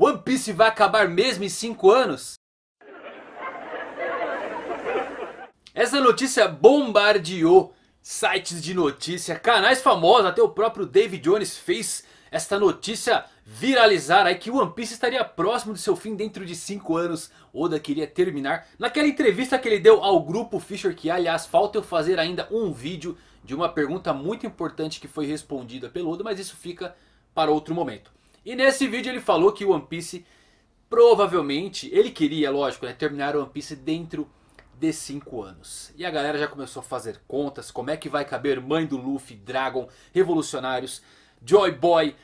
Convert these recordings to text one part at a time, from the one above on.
One Piece vai acabar mesmo em 5 anos? Essa notícia bombardeou sites de notícia, canais famosos, até o próprio David Jones fez esta notícia viralizar aí que One Piece estaria próximo de seu fim dentro de 5 anos. Oda queria terminar. Naquela entrevista que ele deu ao grupo Fisher, que aliás falta eu fazer ainda um vídeo de uma pergunta muito importante que foi respondida pelo Oda, mas isso fica para outro momento. E nesse vídeo ele falou que One Piece provavelmente, ele queria, lógico, né, terminar One Piece dentro de 5 anos. E a galera já começou a fazer contas, como é que vai caber Mãe do Luffy, Dragon, Revolucionários, Joy Boy,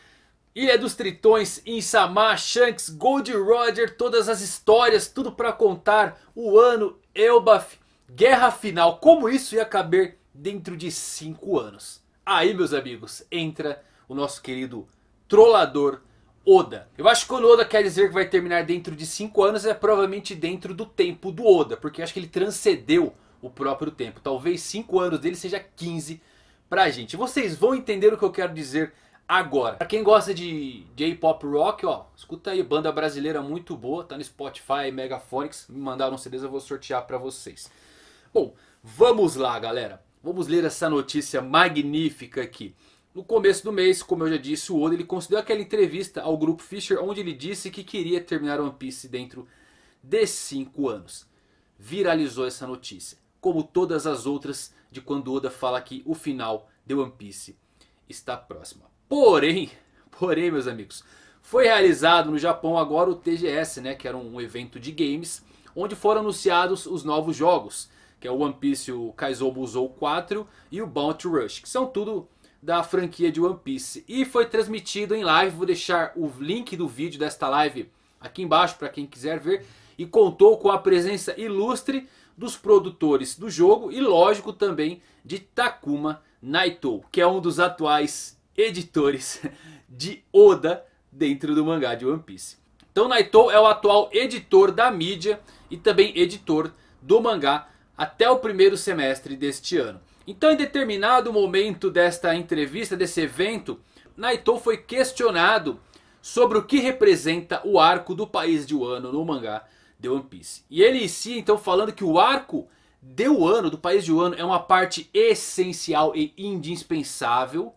Ilha dos Tritões, Insama, Shanks, Gold Roger, todas as histórias, tudo para contar, o ano, Elbaf, Guerra Final, como isso ia caber dentro de 5 anos. Aí meus amigos, entra o nosso querido trollador Oda. Eu acho que quando Oda quer dizer que vai terminar dentro de 5 anos é provavelmente dentro do tempo do Oda. Porque acho que ele transcendeu o próprio tempo. Talvez 5 anos dele seja 15 pra gente. Vocês vão entender o que eu quero dizer agora. Pra quem gosta de J-Pop Rock, ó, escuta aí, banda brasileira muito boa, tá no Spotify, Megaphonics, me mandaram CDs, eu vou sortear pra vocês. Bom, vamos lá galera, vamos ler essa notícia magnífica aqui. No começo do mês, como eu já disse, o Oda ele concedeu aquela entrevista ao grupo Fisher onde ele disse que queria terminar One Piece dentro de 5 anos. Viralizou essa notícia, como todas as outras de quando Oda fala que o final de One Piece está próximo. Porém, porém meus amigos, foi realizado no Japão agora o TGS, né, que era um evento de games, onde foram anunciados os novos jogos, que é o One Piece, o Kaizobu Zou 4 e o Bounty Rush, que são tudo da franquia de One Piece. E foi transmitido em live, vou deixar o link do vídeo desta live aqui embaixo para quem quiser ver. E contou com a presença ilustre dos produtores do jogo e lógico também de Takuma Naito, que é um dos atuais editores de Oda dentro do mangá de One Piece. Então Naito é o atual editor da mídia e também editor do mangá até o primeiro semestre deste ano. Então em determinado momento desta entrevista, desse evento, Naito foi questionado sobre o que representa o arco do país de Wano no mangá de One Piece. E ele inicia então falando que o arco de Wano, do país de Wano, é uma parte essencial e indispensável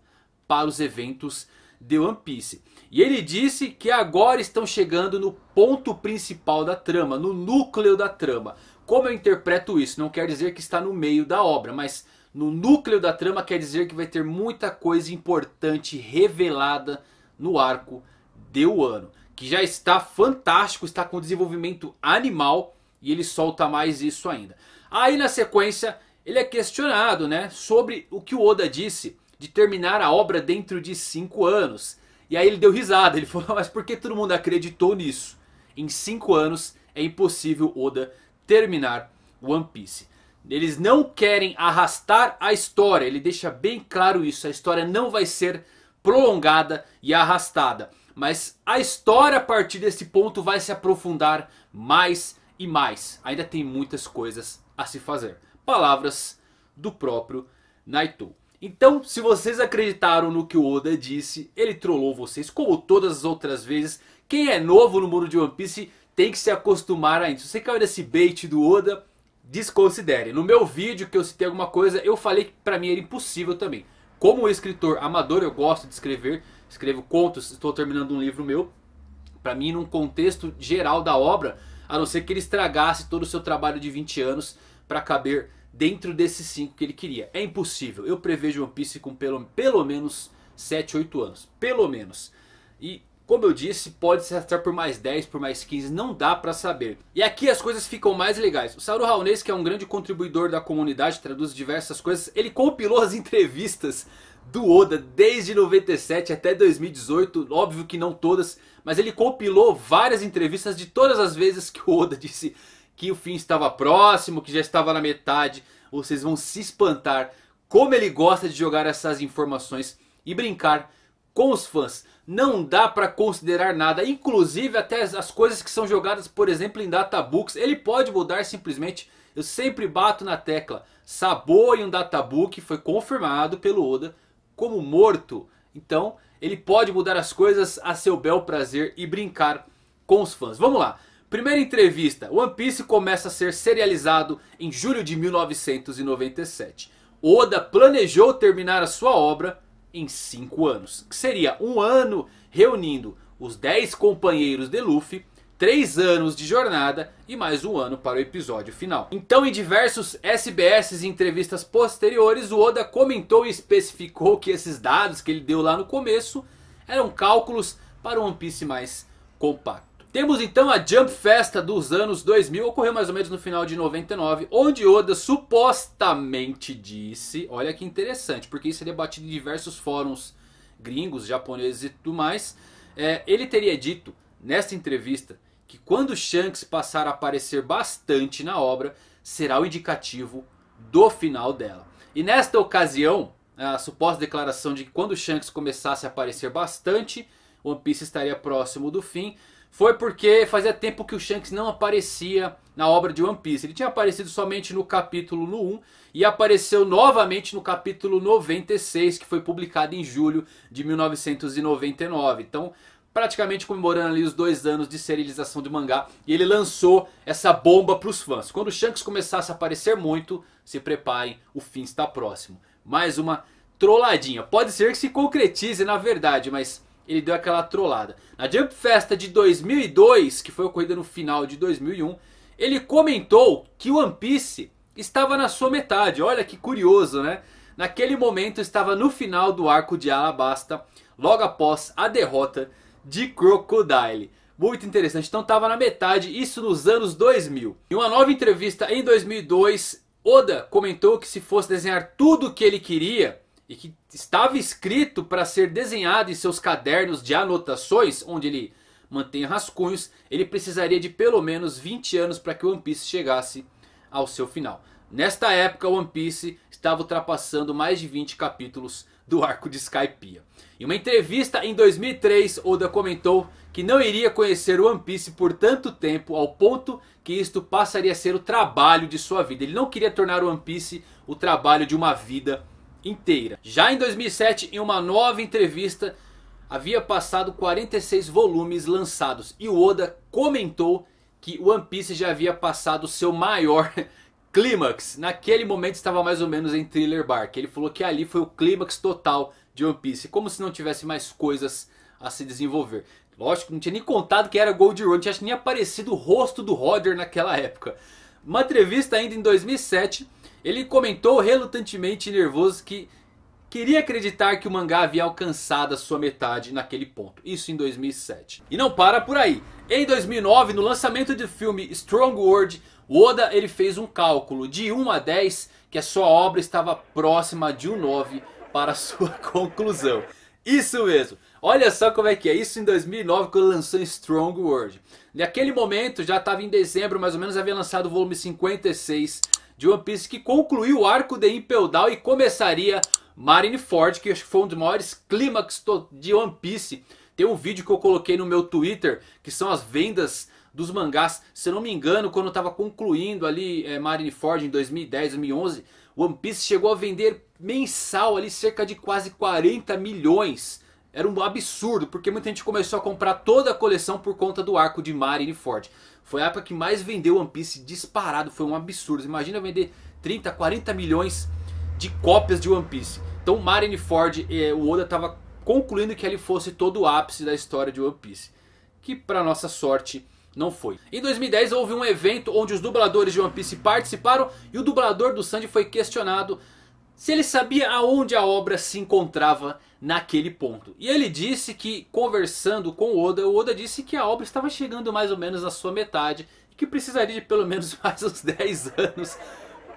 para os eventos de One Piece. E ele disse que agora estão chegando no ponto principal da trama, no núcleo da trama. Como eu interpreto isso? Não quer dizer que está no meio da obra, mas no núcleo da trama quer dizer que vai ter muita coisa importante revelada no arco de Wano. Que já está fantástico, está com desenvolvimento animal e ele solta mais isso ainda. Aí na sequência ele é questionado né, sobre o que o Oda disse de terminar a obra dentro de 5 anos. E aí ele deu risada, ele falou, mas por que todo mundo acreditou nisso? Em 5 anos é impossível Oda terminar One Piece. Eles não querem arrastar a história, ele deixa bem claro isso. A história não vai ser prolongada e arrastada. Mas a história a partir desse ponto vai se aprofundar mais e mais. Ainda tem muitas coisas a se fazer. Palavras do próprio Naito. Então, se vocês acreditaram no que o Oda disse, ele trollou vocês como todas as outras vezes. Quem é novo no mundo de One Piece tem que se acostumar ainda. Se você caiu nesse bait do Oda, desconsidere. No meu vídeo que eu citei alguma coisa, eu falei que pra mim era impossível também. Como escritor amador, eu gosto de escrever, escrevo contos, estou terminando um livro meu. Pra mim, num contexto geral da obra, a não ser que ele estragasse todo o seu trabalho de 20 anos para caber dentro desses 5 que ele queria. É impossível. Eu prevejo One Piece com pelo, pelo menos 7, 8 anos. Pelo menos. E como eu disse, pode se arrastar por mais 10, por mais 15, não dá pra saber. E aqui as coisas ficam mais legais. O Sauro Raonês, que é um grande contribuidor da comunidade, traduz diversas coisas, ele compilou as entrevistas do Oda desde 97 até 2018. Óbvio que não todas, mas ele compilou várias entrevistas de todas as vezes que o Oda disse que o fim estava próximo, que já estava na metade. Vocês vão se espantar como ele gosta de jogar essas informações e brincar com os fãs. Não dá para considerar nada, inclusive até as coisas que são jogadas, por exemplo, em databooks. Ele pode mudar simplesmente, eu sempre bato na tecla. Sabo em um databook foi confirmado pelo Oda como morto. Então ele pode mudar as coisas a seu bel prazer e brincar com os fãs. Vamos lá. Primeira entrevista, One Piece começa a ser serializado em julho de 1997. Oda planejou terminar a sua obra em 5 anos. Que seria um ano reunindo os 10 companheiros de Luffy, 3 anos de jornada e mais um ano para o episódio final. Então em diversos SBS e entrevistas posteriores o Oda comentou e especificou que esses dados que ele deu lá no começo eram cálculos para um One Piece mais compacto. Temos então a Jump Festa dos anos 2000, ocorreu mais ou menos no final de 99, onde Oda supostamente disse, olha que interessante, porque isso é debatido em diversos fóruns gringos, japoneses e tudo mais, é, ele teria dito nesta entrevista que quando Shanks passar a aparecer bastante na obra, será o indicativo do final dela. E nesta ocasião, a suposta declaração de que quando Shanks começasse a aparecer bastante, One Piece estaria próximo do fim, foi porque fazia tempo que o Shanks não aparecia na obra de One Piece. Ele tinha aparecido somente no capítulo no 1 e apareceu novamente no capítulo 96 que foi publicado em julho de 1999. Então praticamente comemorando ali os dois anos de serialização do mangá. E ele lançou essa bomba para os fãs. Quando o Shanks começasse a aparecer muito, se preparem, o fim está próximo. Mais uma trolladinha. Pode ser que se concretize na verdade, mas ele deu aquela trollada. Na Jump Festa de 2002, que foi ocorrida no final de 2001, ele comentou que One Piece estava na sua metade. Olha que curioso, né? Naquele momento estava no final do arco de Alabasta, logo após a derrota de Crocodile. Muito interessante, então estava na metade, isso nos anos 2000. Em uma nova entrevista em 2002, Oda comentou que se fosse desenhar tudo o que ele queria, e que estava escrito para ser desenhado em seus cadernos de anotações, onde ele mantém rascunhos, ele precisaria de pelo menos 20 anos para que One Piece chegasse ao seu final. Nesta época One Piece estava ultrapassando mais de 20 capítulos do arco de Skypiea. Em uma entrevista em 2003, Oda comentou que não iria conhecer One Piece por tanto tempo ao ponto que isto passaria a ser o trabalho de sua vida. Ele não queria tornar One Piece o trabalho de uma vida inteira. Já em 2007, em uma nova entrevista, havia passado 46 volumes lançados. E o Oda comentou que One Piece já havia passado seu maior clímax. Naquele momento estava mais ou menos em Thriller Bark. Ele falou que ali foi o clímax total de One Piece. Como se não tivesse mais coisas a se desenvolver. Lógico, não tinha nem contado que era Gold Road. Não tinha nem aparecido o rosto do Roder naquela época. Uma entrevista ainda em 2007 ele comentou relutantemente nervoso que queria acreditar que o mangá havia alcançado a sua metade naquele ponto. Isso em 2007. E não para por aí. Em 2009, no lançamento do filme Strong World, Oda ele fez um cálculo de 1 a 10 que a sua obra estava próxima de um 9 para sua conclusão. Isso mesmo. Olha só como é que é. Isso em 2009 quando lançou Strong World. Naquele momento já estava em dezembro mais ou menos havia lançado o volume 56 de One Piece que concluiu o arco de Impel Down e começaria Marineford, que foi um dos maiores clímax de One Piece. Tem um vídeo que eu coloquei no meu Twitter, que são as vendas dos mangás. Se eu não me engano, quando estava concluindo ali é, Marineford em 2010, 2011, One Piece chegou a vender mensal ali cerca de quase 40 milhões. Era um absurdo, porque muita gente começou a comprar toda a coleção por conta do arco de Marineford. Foi a época que mais vendeu One Piece disparado, foi um absurdo. Imagina vender 30, 40 milhões de cópias de One Piece. Então Marineford, eh, o Oda estava concluindo que ele fosse todo o ápice da história de One Piece. Que para nossa sorte não foi. Em 2010 houve um evento onde os dubladores de One Piece participaram e o dublador do Sanji foi questionado se ele sabia aonde a obra se encontrava naquele ponto. E ele disse que conversando com Oda, o Oda disse que a obra estava chegando mais ou menos à sua metade. E que precisaria de pelo menos mais uns 10 anos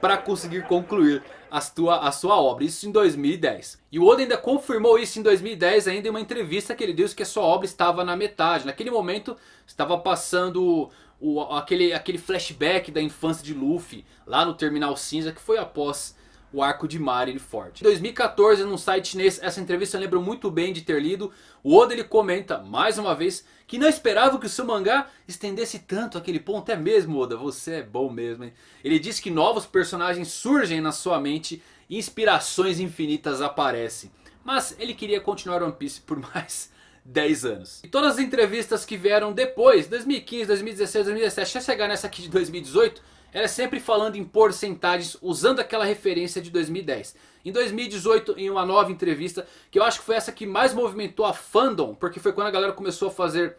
para conseguir concluir a sua, a sua obra. Isso em 2010. E o Oda ainda confirmou isso em 2010 ainda em uma entrevista que ele disse que a sua obra estava na metade. Naquele momento estava passando o, aquele, aquele flashback da infância de Luffy lá no Terminal Cinza que foi após o arco de Marineford. Em 2014, num site chinês, essa entrevista eu lembro muito bem de ter lido. O Oda ele comenta, mais uma vez, que não esperava que o seu mangá estendesse tanto aquele ponto. É mesmo, Oda, você é bom mesmo, hein? Ele diz que novos personagens surgem na sua mente e inspirações infinitas aparecem. Mas ele queria continuar One Piece por mais 10 anos. E todas as entrevistas que vieram depois, 2015, 2016, 2017, até chegar nessa aqui de 2018, era sempre falando em porcentagens, usando aquela referência de 2010. Em 2018, em uma nova entrevista, que eu acho que foi essa que mais movimentou a fandom, porque foi quando a galera começou a fazer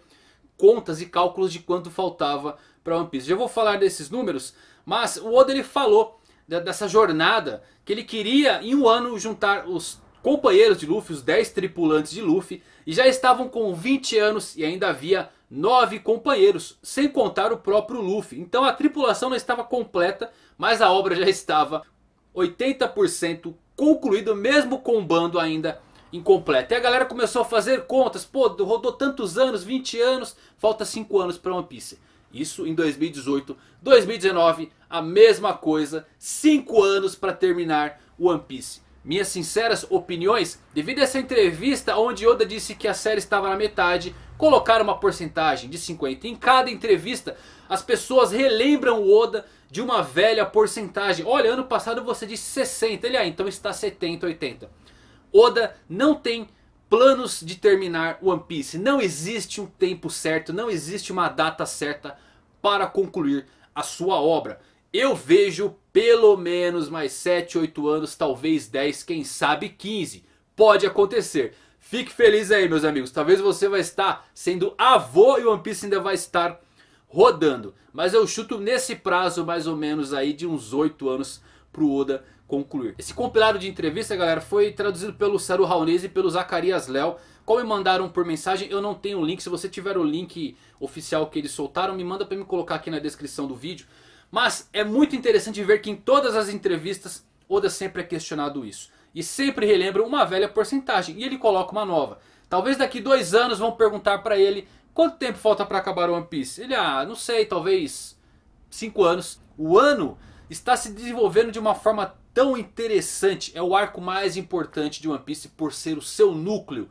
contas e cálculos de quanto faltava para One Piece. Já vou falar desses números, mas o Oda ele falou dessa jornada que ele queria em um ano juntar os companheiros de Luffy, os 10 tripulantes de Luffy, e já estavam com 20 anos e ainda havia 9 companheiros, sem contar o próprio Luffy. Então a tripulação não estava completa, mas a obra já estava 80% concluída, mesmo com o bando ainda incompleto. E a galera começou a fazer contas, pô, rodou tantos anos, 20 anos, falta 5 anos para One Piece. Isso em 2018, 2019, a mesma coisa, 5 anos para terminar One Piece. Minhas sinceras opiniões, devido a essa entrevista onde Oda disse que a série estava na metade, colocaram uma porcentagem de 50. Em cada entrevista, as pessoas relembram o Oda de uma velha porcentagem. Olha, ano passado você disse 60, ele ah, então está 70, 80. Oda não tem planos de terminar One Piece. Não existe um tempo certo, não existe uma data certa para concluir a sua obra. Eu vejo pelo menos mais 7, 8 anos, talvez 10, quem sabe 15. Pode acontecer. Fique feliz aí meus amigos. Talvez você vai estar sendo avô e One Piece ainda vai estar rodando. Mas eu chuto nesse prazo mais ou menos aí de uns 8 anos para o Oda concluir. Esse compilado de entrevista galera foi traduzido pelo Saru Raonese e pelo Zacarias Léo. Como me mandaram por mensagem, eu não tenho o link. Se você tiver o link oficial que eles soltaram, me manda para me colocar aqui na descrição do vídeo. Mas é muito interessante ver que em todas as entrevistas Oda sempre é questionado isso. E sempre relembra uma velha porcentagem e ele coloca uma nova. Talvez daqui dois anos vão perguntar para ele quanto tempo falta para acabar o One Piece. Ele, ah, não sei, talvez cinco anos. O ano está se desenvolvendo de uma forma tão interessante. É o arco mais importante de One Piece por ser o seu núcleo.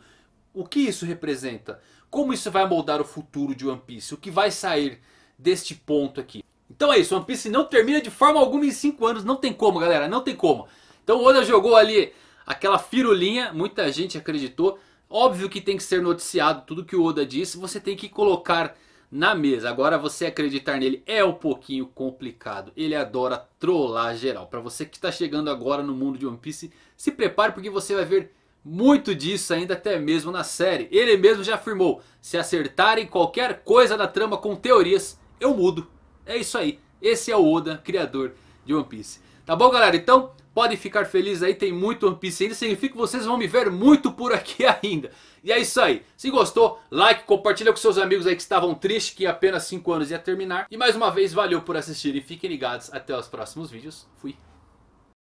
O que isso representa? Como isso vai moldar o futuro de One Piece? O que vai sair deste ponto aqui? Então é isso, One Piece não termina de forma alguma em 5 anos, não tem como galera, não tem como. Então o Oda jogou ali aquela firulinha, muita gente acreditou. Óbvio que tem que ser noticiado tudo que o Oda disse, você tem que colocar na mesa. Agora você acreditar nele é um pouquinho complicado. Ele adora trollar geral. Para você que está chegando agora no mundo de One Piece, se prepare porque você vai ver muito disso ainda até mesmo na série. Ele mesmo já afirmou, se acertarem qualquer coisa da trama com teorias, eu mudo. É isso aí. Esse é o Oda, criador de One Piece. Tá bom, galera? Então, podem ficar felizes aí. Tem muito One Piece ainda. Significa que vocês vão me ver muito por aqui ainda. E é isso aí. Se gostou, like, compartilha com seus amigos aí que estavam tristes que em apenas 5 anos ia terminar. E mais uma vez, valeu por assistir e fiquem ligados. Até os próximos vídeos. Fui.